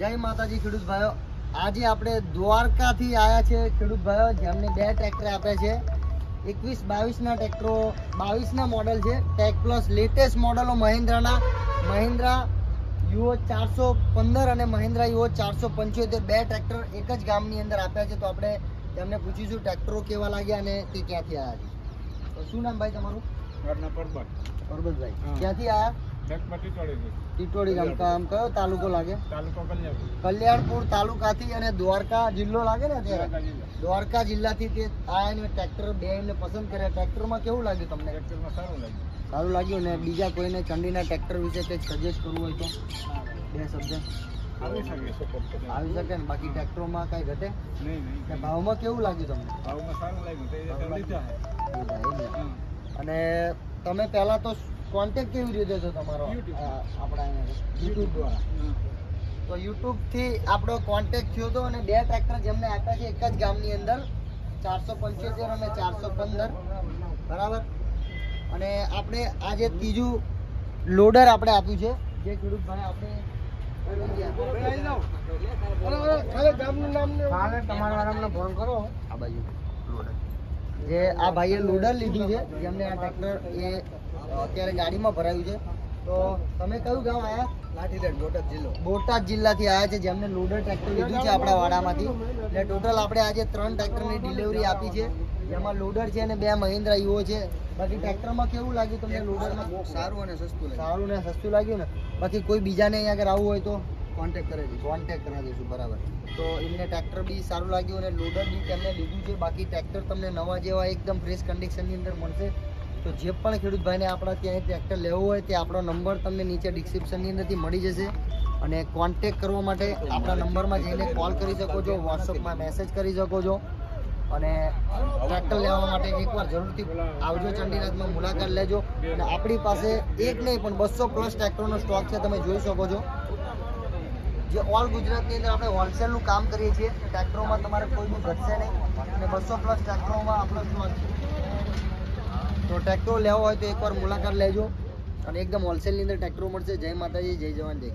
જય માતાજી ખેડૂત ભાઈઓ. આજે આપણે દ્વારકાથી આવ્યા છે ખેડૂત ભાઈઓ જેમને બે ટ્રેક્ટર આપ્યા છે. એકવીસ બાવીસના ટ્રેક્ટરો બાવીસના મોડલ છે. ટેક પ્લસ લેટેસ્ટ મોડલો મહિન્દ્રાના. મહિન્દ્રા યુઓ ચારસો પંદર અને મહિન્દ્રા યુઓ ચારસો પંચોતેર. બે ટ્રેક્ટર એક જ ગામની અંદર આપ્યા છે. તો આપણે તેમને પૂછીશું ટ્રેક્ટરો કેવા લાગ્યા અને તે ક્યાંથી આવ્યા છે. તો શું નામ ભાઈ તમારું? પરબત. પરબતભાઈ. ક્યાંથી આવ્યા ટીટોડી ગામ કામ કયો તાલુકો લાગે? કલ્યાણપુર. તાલુકાથી અને દ્વારકા જિલ્લો લાગે ને અત્યારે? દ્વારકા જિલ્લાથી તે આ એને ટ્રેક્ટર બે એમને પસંદ કર્યા. ટ્રેક્ટરમાં કેવું લાગ્યું તમને? સારું લાગ્યું. સારું લાગ્યું ને બીજા કોઈને ચંડીના ટ્રેક્ટર વિશે કંઈક સજેસ્ટ કરવું હોય તો? બે શબ્દ. આવી શકે ને? બાકી ટ્રેક્ટરોમાં કાંઈ ઘટે? નહીં ને ભાવમાં કેવું લાગ્યું તમને? ભાવમાં સારું લાગ્યું. ને. અને તમે પહેલા તો કોન્ટેક્ટ કેવી રીતે છે તમારો. આપણા યુટ્યુબ દ્વારા. તો યુટ્યુબથી આપણો કોન્ટેક્ટ થયો હતો અને બે ટ્રેક્ટર જેમને આપ્યા છે એક જ ગામની અંદર ચારસો પંચોતેર અને ચારસો પંદર. બરાબર? અને આપણે આજે ત્રીજું લોડર આપણે આપ્યું છે જે ખેડૂત ભાઈ આપણે તમારા ફોન કરો. આ બાજુ લોડર જે આ ભાઈએ લોડર લીધું છે જેમને આ ટ્રેક્ટર એ અત્યારે ગાડીમાં ભરાયું છે. તો તમે કયું ગામ આવ્યા બોટાદ જિલ્લો. બોટાદ જિલ્લાથી આવ્યા છે જેમને લોડર ટ્રેક્ટર લીધું છે આપણા વાડામાંથી. એટલે ટોટલ આપણે આજે ત્રણ ટ્રેક્ટરની ડિલિવરી આપી છે જેમાં લોડર છે અને બે મહિન્દ્રા યુઓ છે. બાકી ટ્રેક્ટરમાં કેવું લાગ્યું તમને લોડરમાં સારું અને સસ્તું સારું ને સસ્તું લાગ્યું ને? બાકી કોઈ બીજાને અહીંયા આગળ આવવું હોય તો? કોન્ટેક્ટ કરી દઈશું કોન્ટેક્ટ કરાવી દઈશું બરાબર. તો એમને ટ્રેક્ટર બી સારું લાગ્યું અને લોડર બી તેમને લીધું છે. બાકી ટ્રેક્ટર તમને નવા જેવા એકદમ ફ્રેશ કન્ડિશનની અંદર મળશે. તો જે પણ ખેડૂત ભાઈને આપણા ત્યાં ટ્રેક્ટર લેવું હોય તે આપણો નંબર તમને નીચે ડિસ્ક્રિપ્શનની અંદરથી મળી જશે. અને કોન્ટેક્ટ કરવા માટે આપણા નંબરમાં જઈને કોલ કરી શકો છો વોટ્સઅપમાં મેસેજ કરી શકો છો. અને ટ્રેક્ટર લેવા માટે એકવાર જરૂરથી આવજો, ચંડીનાથમાં મુલાકાત લેજો. અને આપણી પાસે એક નહીં પણ બસો પ્લસ ટ્રેક્ટરનો સ્ટોક છે, તમે જોઈ શકો છો. જે ઓલ ગુજરાતની અંદર આપણે હોલસેલનું કામ કરીએ છીએ, ટ્રેક્ટરોમાં તમારે કોઈ બી ઘટશે નહીં અને બસો પ્લસ ટ્રેક્ટરોમાં આપણો સ્ટોક છે? તો ટ્રેક્ટરો લેવો હોય તો એકવાર મુલાકાત લેજો અને એકદમ હોલસેલની અંદર ટ્રેક્ટરો મળશે. જય માતાજી, જય જવાન, જય